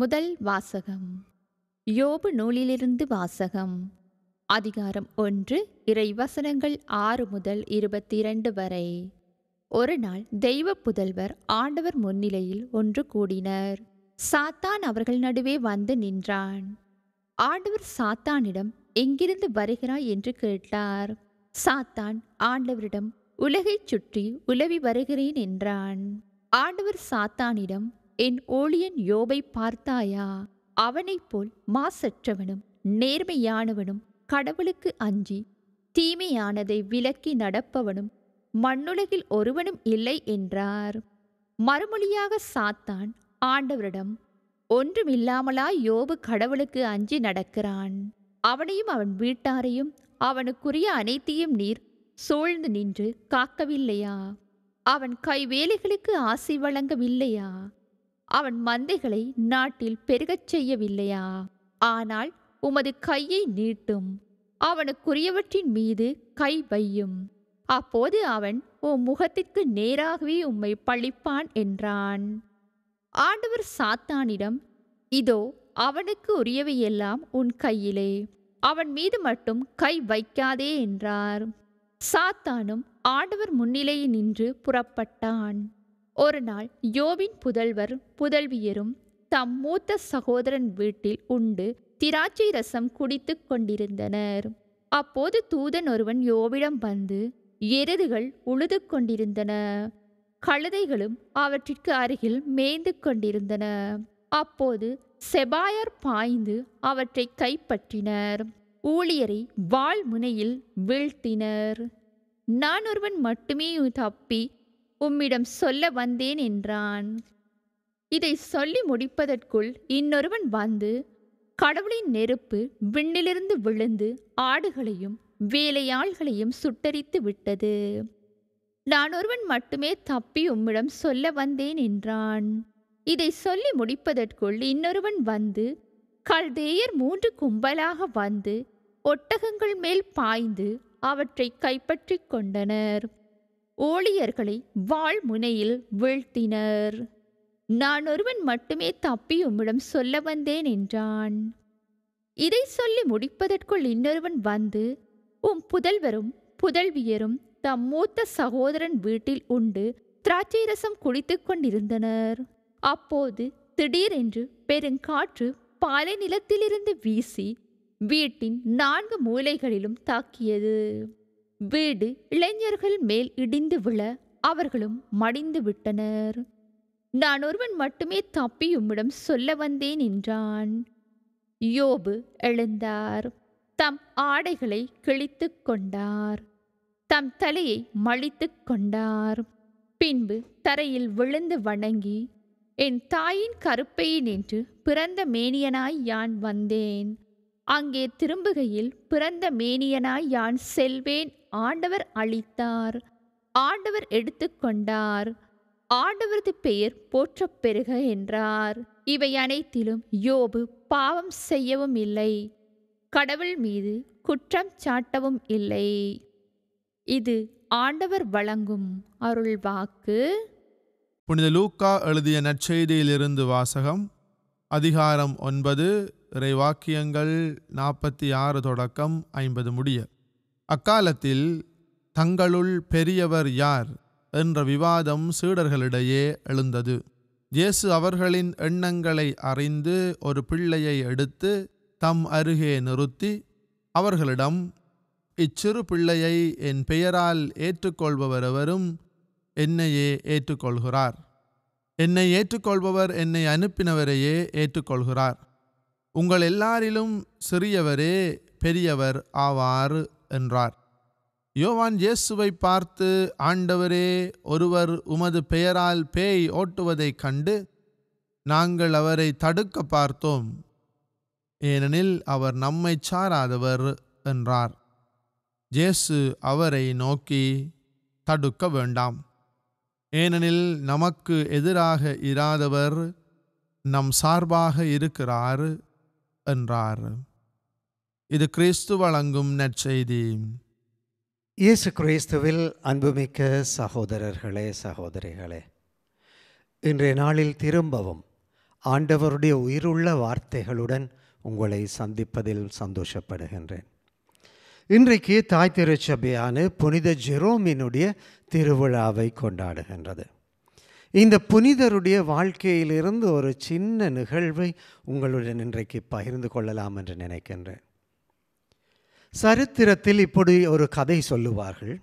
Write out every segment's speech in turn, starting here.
முதல் வாசகம். யோபு நூலிலிருந்து வாசகம். அதிகாரம் ஒன்று இறைவசனங்கள் ஆறு முதல் இருபத்தி இரண்டு வரை. ஒரு நாள் தெய்வ புதல்வர் ஆண்டவர் முன்னிலையில் ஒன்று கூடினர். சாத்தான் அவர்கள் நடுவே வந்து நின்றான். ஆண்டவர் சாத்தானிடம் எங்கிருந்து வருகிறாய்? என்று கேட்டார். சாத்தான் ஆண்டவரிடம் உலகைச் சுற்றி உலவி வருகிறேன் என்றான். ஆண்டவர் சாத்தானிடம் என் ஊழியன் யோபை பார்த்தாயா? அவனைப் போல் மாசற்றவனும் நேர்மையானவனும் கடவுளுக்கு அஞ்சி தீமையானதை விலக்கி நடப்பவனும் மண்ணுலகில் ஒருவனும் இல்லை என்றார். மறுமொழியாக சாத்தான் ஆண்டவரிடம் ஒன்றுமில்லாமலா யோபு கடவுளுக்கு அஞ்சி நடக்கிறான். அவனையும் அவன் வீட்டாரையும் அவனுக்குரிய அனைத்தையும் நீர் சூழ்ந்து நின்று காக்கவில்லையா? அவன் கைவேலைகளுக்கு ஆசை வழங்கவில்லையா? அவன் மந்தைகளை நாட்டில் பெருகச் செய்யவில்லையா? ஆனால் உமது கையை நீட்டும். அவனுக்குரியவற்றின் மீது கை வையும். அப்போது அவன் உன் முகத்திற்கு நேராகவே உம்மை பழிப்பான் என்றான். ஆண்டவர் சாத்தானிடம் இதோ அவனுக்கு உரியவையெல்லாம் உன் கையிலே. அவன் மீது மட்டும் கை வைக்காதே என்றார். சாத்தானும் ஆண்டவர் முன்னிலையில் நின்று புறப்பட்டான். ஒரு நாள் யோவின் புதல்வர் புதல்வியரும் தம் மூத்த சகோதரன் வீட்டில் உண்டு திராட்சை ரசம் குடித்துக் கொண்டிருந்தனர். அப்போது தூதன் ஒருவன் யோவிடம் வந்து எருதுகள் உழுது கொண்டிருந்தன. கழுதைகளும் அவற்றிற்கு அருகில் மேய்ந்து கொண்டிருந்தன. அப்போது செபாயர் பாய்ந்து அவற்றை கைப்பற்றினர். ஊழியரை வாள் முனையில் வீழ்த்தினர். நான் ஒருவன் மட்டுமே தப்பி உம்மிடம் சொல்ல வந்தேன் என்றான். இதை சொல்லி முடிப்பதற்குள் இன்னொருவன் வந்து கடவுளின் நெருப்பு விண்ணிலிருந்து விழுந்து ஆடுகளையும் வேலையாள்களையும் சுட்டரித்து விட்டது. நான் ஒருவன் மட்டுமே தப்பி உம்மிடம் சொல்ல வந்தேன் என்றான். இதை சொல்லி முடிப்பதற்குள் இன்னொருவன் வந்து கல்தேயர் மூன்று கும்பலாக வந்து ஒட்டகங்கள் மேல் பாய்ந்து அவற்றை கைப்பற்றிக் கொண்டனர். ஊழியர்களை வாழ் முனையில் வீழ்த்தினர். நான் ஒருவன் மட்டுமே தப்பி உம்மிடம் சொல்ல வந்தேன் என்றான். இதை சொல்லி முடிப்பதற்குள் இன்னொருவன் வந்து உம் புதல்வரும் புதல்வியரும் தம் மூத்த சகோதரன் வீட்டில் உண்டு திராட்சை ரசம் குடித்துக் கொண்டிருந்தனர். அப்போது திடீரென்று பெருங்காற்று பாலை நிலத்திலிருந்து வீசி வீட்டின் நான்கு மூலைகளிலும் தாக்கியது. வீடு இளைஞர்கள் மேல் இடிந்து விழ அவர்களும் மடிந்து விட்டனர். நான் ஒருவன் மட்டுமே தப்பி உம்மிடம் சொல்ல வந்தேன் என்றான். யோபு எழுந்தார். தம் ஆடைகளை கிழித்துக் கொண்டார். தம் தலையை மழித்து கொண்டார். பின்பு தரையில் விழுந்து வணங்கி என் தாயின் கருப்பையை நின்று பிறந்த மேனியனாய் யான் வந்தேன். அங்கே திரும்புகையில் பிறந்த மேனியனாய் யான் செல்வேன் ஆண்டவர் அளித்தார். ஆண்டவர் எடுத்துக்கொண்டார் ஆண்டவரது பெயர் போற்றப் பெறுக என்றார். இவை அனைத்திலும் யோபு பாவம் செய்யவும் இல்லை. கடவுள் மீது குற்றம் சாட்டவும் இல்லை. இது ஆண்டவர் வழங்கும் அருள் வாக்கு. புனித லூக்கா எழுதிய நற்செய்தியிலிருந்து வாசகம் அதிகாரம் ஒன்பது இறைவாக்கியங்கள் நாற்பத்தி ஆறு தொடக்கம் ஐம்பது முடிய. அக்காலத்தில் தங்களுள் பெரியவர் யார் என்ற விவாதம் சீடர்களிடையே எழுந்தது. இயேசு அவர்களின் எண்ணங்களை அறிந்து ஒரு பிள்ளையை எடுத்து தம் அருகே நிறுத்தி அவர்களிடம் இச்சிறு பிள்ளையை என் பெயரால் ஏற்றுக்கொள்பவரவரும் என்னையே ஏற்றுக்கொள்கிறார். என்னை ஏற்றுக்கொள்பவர் என்னை அனுப்பினவரையே ஏற்றுக்கொள்கிறார். உங்கள் எல்லாரிலும் சிறியவரே பெரியவர் ஆவார் என்றார். யோவான் இயேசுவை பார்த்து ஆண்டவரே ஒருவர் உமது பெயரால் பேய் ஓட்டுவதைக் கண்டு நாங்கள் அவரை தடுக்க பார்த்தோம். ஏனெனில் அவர் நம்மை சாராதவர் என்றார். ஜேசு அவரை நோக்கி தடுக்க வேண்டாம். ஏனெனில் நமக்கு எதிராக இராதவர் நம் சார்பாக இருக்கிறார். என்றார். இது கிறிஸ்து வழங்கும் நற்செய்தி. இயேசு கிறிஸ்துவில் அன்புமிக்க சகோதரர்களே சகோதரிகளே இன்றைய நாளில் திரும்பவும் ஆண்டவருடைய உயிருள்ள வார்த்தைகளுடன் உங்களை சந்திப்பதில் சந்தோஷப்படுகின்றேன். இன்றைக்கு தாய் திருச்சபையான புனித ஜெரோமினுடைய திருவிழாவை கொண்டாடுகின்றது. இந்த புனிதருடைய வாழ்க்கையிலிருந்து ஒரு சின்ன நிகழ்வை உங்களுடன் இன்றைக்கு பகிர்ந்து கொள்ளலாம் என்று நினைக்கின்றேன். சரித்திரத்தில் இப்படி ஒரு கதை சொல்லுவார்கள்.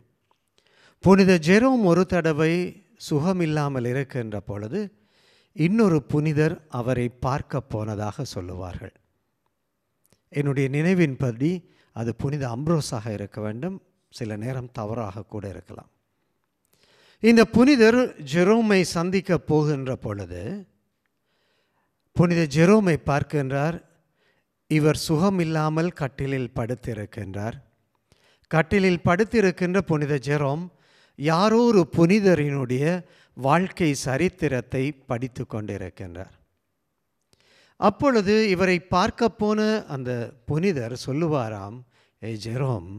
புனித ஜெரோம் ஒரு தடவை சுகமில்லாமல் இருக்கின்ற பொழுது இன்னொரு புனிதர் அவரை பார்க்க போனதாக சொல்லுவார்கள். என்னுடைய நினைவின்படி அது புனித அம்ப்ரோஸாக இருக்க வேண்டும். சில நேரம் தவறாக கூட இருக்கலாம். இந்த புனிதர் ஜெரோமை சந்திக்க போகின்ற பொழுது புனித ஜெரோமை பார்க்கின்றார். இவர் சுகம் இல்லாமல் கட்டிலில் படுத்திருக்கின்றார். கட்டிலில் படுத்திருக்கின்ற புனித ஜெரோம் யாரோ ஒரு புனிதரினுடைய வாழ்க்கை சரித்திரத்தை படித்து கொண்டிருக்கின்றார். அப்பொழுது இவரை பார்க்க போன அந்த புனிதர் சொல்லுவாராம் ஏ ஜெரோம்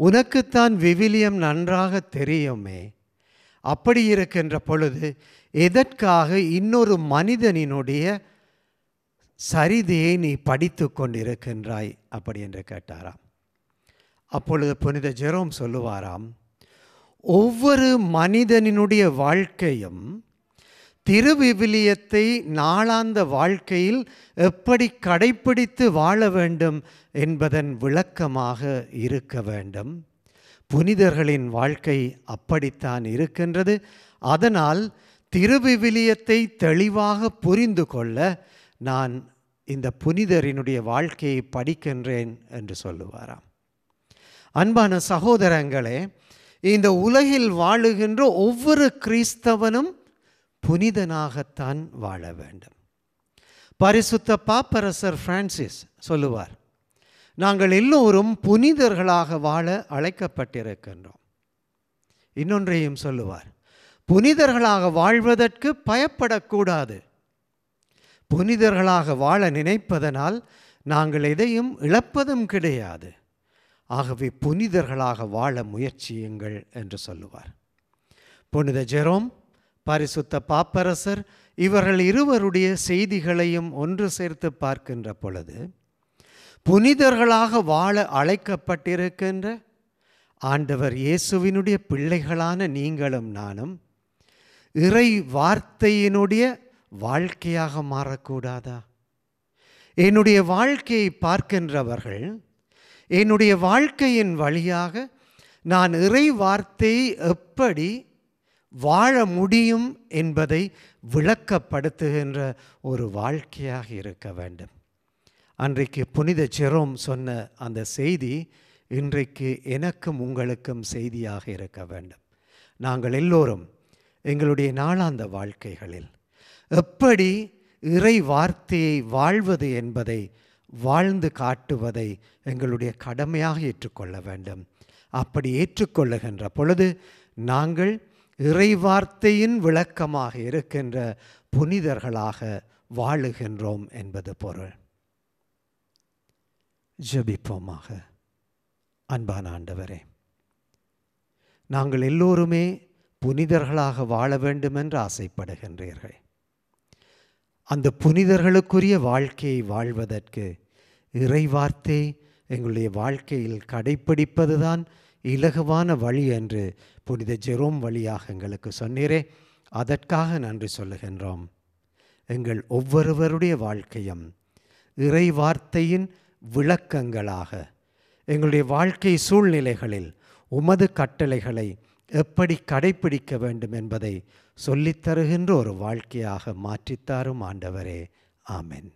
உனக்குத்தான் விவிலியம் நன்றாக தெரியுமே அப்படி இருக்கின்ற பொழுது எதற்காக இன்னொரு மனிதனினுடைய சரிதையை நீ படித்து கொண்டிருக்கின்றாய் அப்படி என்று கேட்டாராம். அப்பொழுது புனித ஜெரோம் சொல்லுவாராம் ஒவ்வொரு மனிதனினுடைய வாழ்க்கையும் திருவிவிலியத்தை நாளாந்த வாழ்க்கையில் எப்படி கடைப்பிடித்து வாழ வேண்டும் என்பதன் விளக்கமாக இருக்க வேண்டும்? புனிதர்களின் வாழ்க்கை அப்படித்தான் இருக்கின்றது. அதனால் திருவிவிலியத்தை தெளிவாக புரிந்து கொள்ள நான் இந்த புனிதரினுடைய வாழ்க்கையை படிக்கின்றேன் என்று சொல்லுவாராம். அன்பான சகோதரங்களே இந்த உலகில் வாழுகின்ற ஒவ்வொரு கிறிஸ்தவனும் புனிதனாகத்தான் வாழ வேண்டும். பரிசுத்த பாப்பரசர் பிரான்சிஸ் சொல்லுவார் நாங்கள் எல்லோரும் புனிதர்களாக வாழ அழைக்கப்பட்டிருக்கின்றோம். இன்னொன்றையும் சொல்லுவார் புனிதர்களாக வாழ்வதற்கு பயப்படக்கூடாது. புனிதர்களாக வாழ நினைப்பதனால் நாங்கள் எதையும் இழப்பதும் கிடையாது. ஆகவே புனிதர்களாக வாழ முயற்சியுங்கள் என்று சொல்லுவார். புனித ஜெரோம் பரிசுத்த பாப்பரசர் இவர்கள் இருவருடைய செய்திகளையும் ஒன்று சேர்த்து பார்க்கின்ற பொழுது புனிதர்களாக வாழ அழைக்கப்பட்டிருக்கின்ற ஆண்டவர் இயேசுவினுடைய பிள்ளைகளான நீங்களும் நானும் இறை வார்த்தையினுடைய வாழ்க்கையாக மாறக்கூடாதா? என்னுடைய வாழ்க்கையை பார்க்கின்றவர்கள் என்னுடைய வாழ்க்கையின் வழியாக நான் இறை வார்த்தையை எப்படி வாழ முடியும் என்பதை விளக்கப்படுத்துகின்ற ஒரு வாழ்க்கையாக இருக்க வேண்டும். அன்றைக்கு புனித செரோம் சொன்ன அந்த செய்தி இன்றைக்கு எனக்கும் உங்களுக்கும் செய்தியாக இருக்க வேண்டும். நாங்கள் எல்லோரும் எங்களுடைய நாளாந்த வாழ்க்கைகளில் எப்படி இறை வார்த்தையை வாழ்வது என்பதை வாழ்ந்து காட்டுவதை எங்களுடைய கடமையாக ஏற்றுக்கொள்ள வேண்டும். அப்படி ஏற்றுக்கொள்ளுகின்ற பொழுது நாங்கள் இறை வார்த்தையின் விளக்கமாக இருக்கின்ற புனிதர்களாக வாழுகின்றோம் என்பது பொருள். ஜபிப்போமாக. அன்பான ஆண்டவரே நாங்கள் எல்லோருமே புனிதர்களாக வாழ வேண்டுமென்று ஆசைப்படுகின்றீர்கள். அந்த புனிதர்களுக்குரிய வாழ்க்கையை வாழ்வதற்கு இறை வார்த்தை எங்களுடைய வாழ்க்கையில் கடைப்பிடிப்பதுதான் இலகுவான வழி என்று புனித ஜெரோம் வழியாக எங்களுக்கு சொன்னீரே அதற்காக நன்றி சொல்லுகின்றோம். எங்கள் ஒவ்வொருவருடைய வாழ்க்கையும் இறை வார்த்தையின் விளக்கங்களாக எங்களுடைய வாழ்க்கை சூழ்நிலைகளில் உமது கட்டளைகளை எப்படி கடைப்பிடிக்க வேண்டும் என்பதை சொல்லித் தருகின்ற ஒரு வாழ்க்கையாக மாற்றித்தாரும் ஆண்டவரே. ஆமென்.